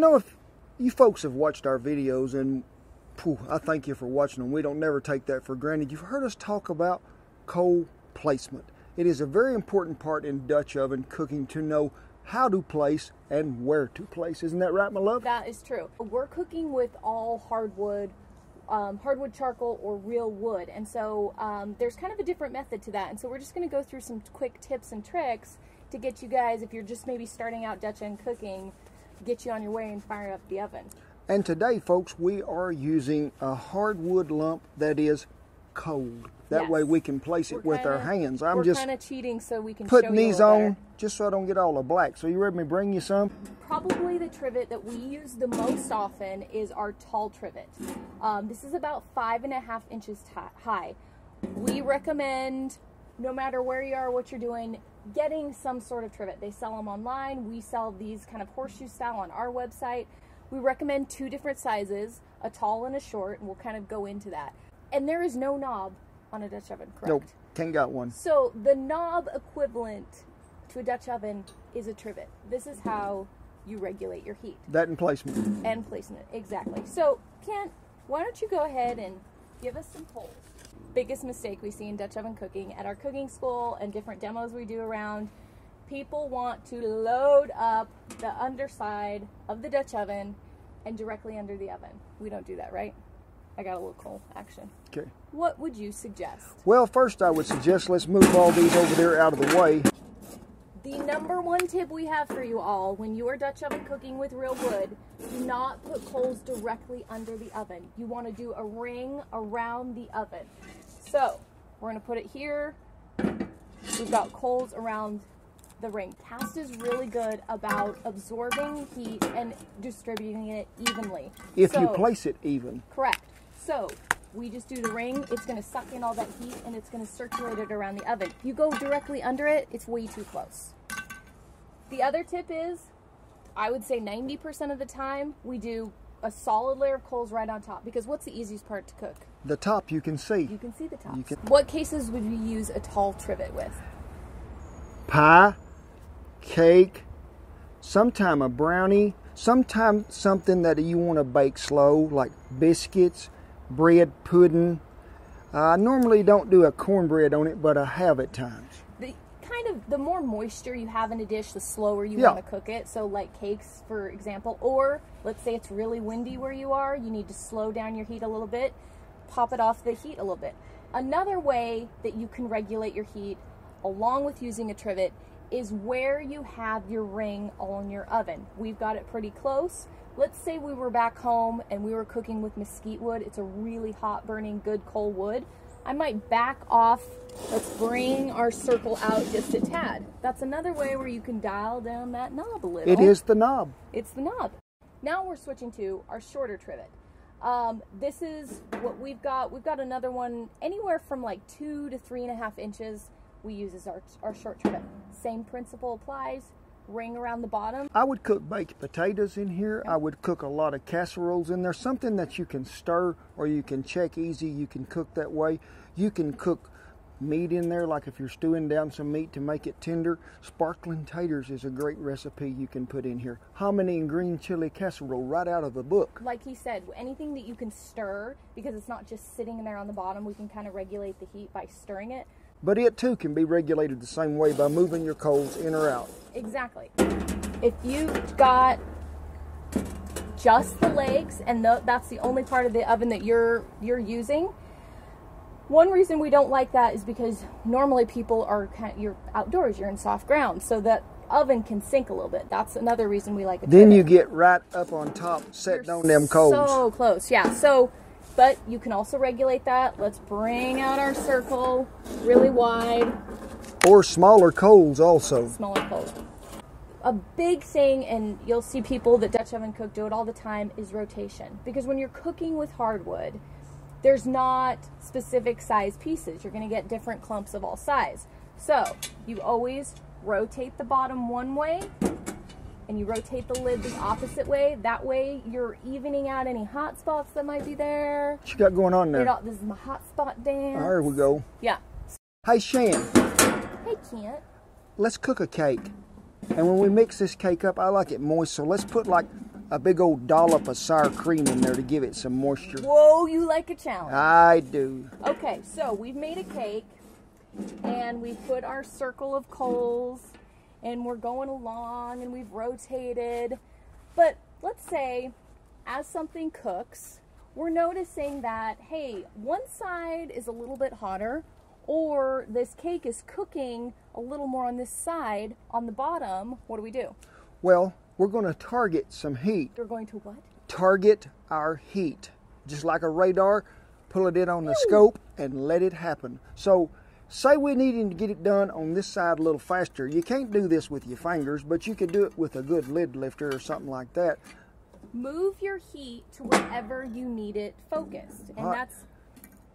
know, if you folks have watched our videos, and I thank you for watching them. We don't never take that for granted. You've heard us talk about coal placement. It is a very important part in Dutch oven cooking to know how to place and where to place. Isn't that right, my love? That is true. We're cooking with all hardwood, um, hardwood charcoal or real wood, and so um, there's kind of a different method to that. And so we're just going to go through some quick tips and tricks to get you guys, if you're just maybe starting out Dutch oven cooking, get you on your way and fire up the oven. And today, folks, we are using a hardwood lump that is cold. That Yes. way we can place it We're with our kinda- hands. I'm just kind of cheating so we can putting these on better. just so I don't get all the black. So you ready me bring you some? Probably the trivet that we use the most often is our tall trivet. Um, this is about five and a half inches high. We recommend, no matter where you are, what you're doing, getting some sort of trivet. They sell them online. We sell these kind of horseshoe style on our website. We recommend two different sizes, a tall and a short, and we'll kind of go into that. And there is no knob on a Dutch oven, correct? Nope, can't got one. So the knob equivalent to a Dutch oven is a trivet. This is how you regulate your heat That in placement. and placement. Exactly. So Kent, why don't you go ahead and give us some polls? Biggest mistake we see in Dutch oven cooking at our cooking school and different demos we do around. People want to load up the underside of the Dutch oven and directly under the oven. We don't do that, right? I got a little coal action. Okay. What would you suggest? Well, first I would suggest let's move all these over there out of the way. The number one tip we have for you all when you are Dutch oven cooking with real wood, do not put coals directly under the oven. You want to do a ring around the oven. So, we're going to put it here. We've got coals around the ring. Cast is really good about absorbing heat and distributing it evenly. If you place it even. Correct. So we just do the ring. It's going to suck in all that heat and it's going to circulate it around the oven. If you go directly under it, it's way too close. The other tip is, I would say 90% of the time we do a solid layer of coals right on top because what's the easiest part to cook? The top you can see. You can see the top. Can- What cases would you use a tall trivet with? Pie, cake, sometime a brownie, sometime something that you want to bake slow, like biscuits, bread, pudding. I normally don't do a cornbread on it, but I have at times. the kind of the more moisture you have in a dish, the slower you Yeah. want to cook it. So, like cakes, for example, or let's say it's really windy where you are, you need to slow down your heat a little bit, pop it off the heat a little bit. Another way that you can regulate your heat, along with using a trivet, is where you have your ring on your oven. We've got it pretty close. Let's say we were back home and we were cooking with mesquite wood. It's a really hot burning, good coal wood. I might back off. Let's bring our circle out just a tad. That's another way where you can dial down that knob a little. It is the knob. It's the knob. Now we're switching to our shorter trivet. Um, this is what we've got. We've got another one anywhere from like two to three and a half inches. We use as our, our short trivet. Same principle applies. Ring around the bottom. I would cook baked potatoes in here. I would cook a lot of casseroles in there. Something that you can stir or you can check easy. You can cook that way. You can cook meat in there, like if you're stewing down some meat to make it tender. Sparkling taters is a great recipe you can put in here. Hominy and green chili casserole right out of the book. Like he said, anything that you can stir because it's not just sitting in there on the bottom. We can kind of regulate the heat by stirring it. But it too can be regulated the same way by moving your coals in or out. Exactly. If you've got just the legs and tho- that's the only part of the oven that you're you're using, one reason we don't like that is because normally people are kind of, you're outdoors, you're in soft ground, so that oven can sink a little bit. That's another reason we like it. Then you get right up on top, setting You're on them coals. So close, yeah. So, but you can also regulate that. Let's bring out our circle really wide. Or smaller coals also. smaller coals. A big thing, and you'll see people that Dutch oven cook do it all the time, is rotation. Because when you're cooking with hardwood, there's not specific size pieces. You're going to get different clumps of all size. So you always rotate the bottom one way, and you rotate the lid the opposite way. That way, you're evening out any hot spots that might be there. What you got going on there? all- This is my hot spot dance. There we go. Yeah. Hey Shan, Hey, Kent. let's cook a cake. And when we mix this cake up, I like it moist, so let's put like a big old dollop of sour cream in there to give it some moisture. Whoa, you like a challenge. I do. Okay, so we've made a cake and we put our circle of coals and we're going along and we've rotated. But let's say as something cooks, we're noticing that, hey, one side is a little bit hotter or this cake is cooking a little more on this side on the bottom. What do we do? Well, we're going to target some heat. We're going to what? Target our heat. Just like a radar, pull it in on the scope and let it happen. So, say we're needing to get it done on this side a little faster. You can't do this with your fingers, but you can do it with a good lid lifter or something like that. Move your heat to wherever you need it focused. And Right. that's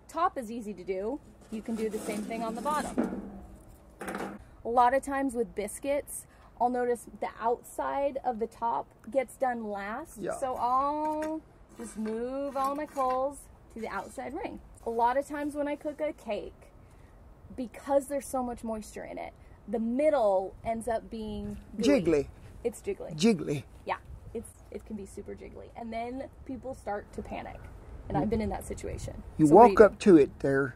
top is easy to do. You can do the same thing on the bottom. A lot of times with biscuits, I'll notice the outside of the top gets done last. Yeah. So I'll just move all my coals to the outside ring. A lot of times when I cook a cake, because there's so much moisture in it, the middle ends up being gooey. Jiggly, It's jiggly. jiggly. Yeah, it's it can be super jiggly, and then people start to panic, and mm. I've been in that situation. You So walk up to it there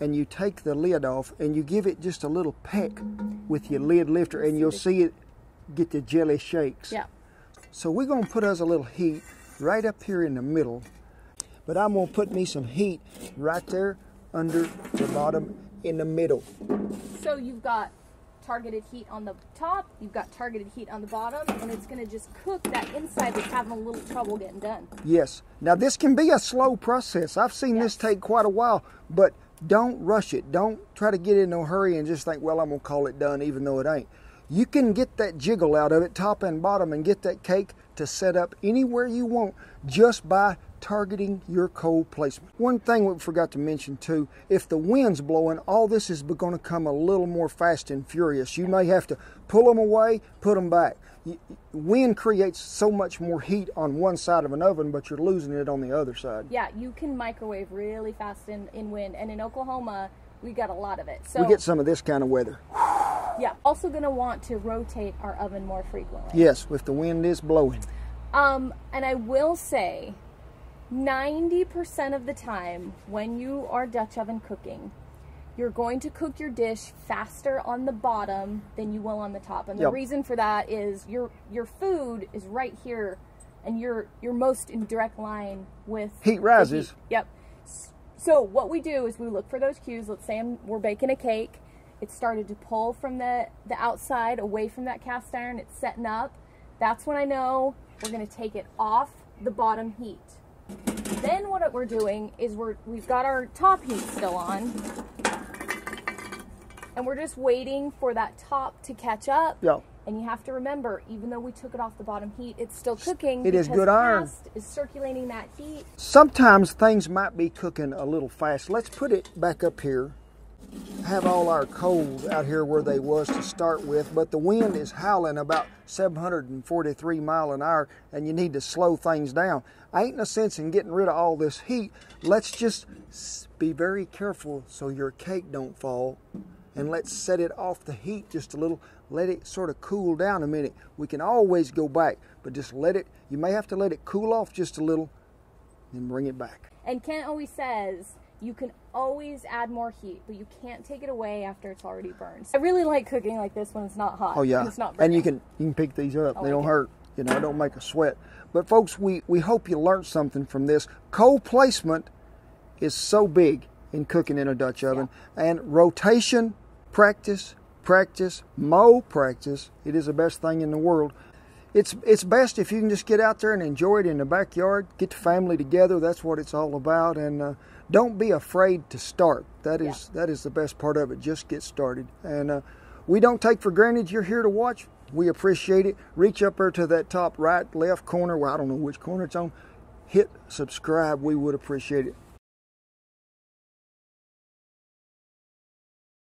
and you take the lid off and you give it just a little peck with your lid lifter and you'll see it get the jelly shakes. Yeah, So we're going to put us a little heat right up here in the middle. But I'm going to put me some heat right there under the bottom in the middle. so you've got targeted heat on the top, you've got targeted heat on the bottom, and it's gonna just cook that inside that's having a little trouble getting done. Yes. Now this can be a slow process. I've seen this take quite a while, but don't rush it. Don't try to get in no hurry and just think, well, I'm gonna call it done, even though it ain't. You can get that jiggle out of it, top and bottom, and get that cake to set up anywhere you want just by targeting your coal placement. One thing we forgot to mention too, if the wind's blowing, all this is going to come a little more fast and furious. You may have to pull them away, put them back. Wind creates so much more heat on one side of an oven, but you're losing it on the other side. Yeah, you can microwave really fast in, in wind, and in Oklahoma, we got a lot of it. So We get some of this kind of weather. yeah, also gonna want to rotate our oven more frequently. Yes, if the wind is blowing. Um, and I will say, 90% of the time when you are Dutch oven cooking, you're going to cook your dish faster on the bottom than you will on the top. And the Yep. reason for that is your your food is right here and you're you're most in direct line with Heat rises. Yep. So what we do is we look for those cues. Let's say I'm, we're baking a cake. It started to pull from the, the outside away from that cast iron. It's setting up. That's when I know we're going to take it off the bottom heat. Then what we're doing is we're we've got our top heat still on. And we're just waiting for that top to catch up. Yeah. And you have to remember, even though we took it off the bottom heat, it's still cooking. It is good iron. is circulating that heat. Sometimes things might be cooking a little fast. Let's put it back up here. Have all our coals out here where they was to start with, but the wind is howling about 743 mile an hour, and you need to slow things down. Ain't no sense in getting rid of all this heat. Let's just be very careful so your cake don't fall, and let's set it off the heat just a little. Let it sort of cool down a minute. We can always go back, but just let it. You may have to let it cool off just a little, and bring it back. And Kent always says you can always add more heat, but you can't take it away after it's already burned. I really like cooking like this when it's not hot. Oh yeah, it's not and you can you can pick these up. I they don't it. hurt. You know, don't make a sweat. But folks, we we hope you learned something from this. Coal placement is so big in cooking in a Dutch oven, and rotation, practice, practice, more practice. It is the best thing in the world. It's it's best if you can just get out there and enjoy it in the backyard. Get the family together. That's what it's all about. And uh, don't be afraid to start. That is that is the best part of it. Just get started. And uh, we don't take for granted you're here to watch. We appreciate it. Reach up there to that top right, left corner. Well, I don't know which corner it's on. Hit subscribe. We would appreciate it.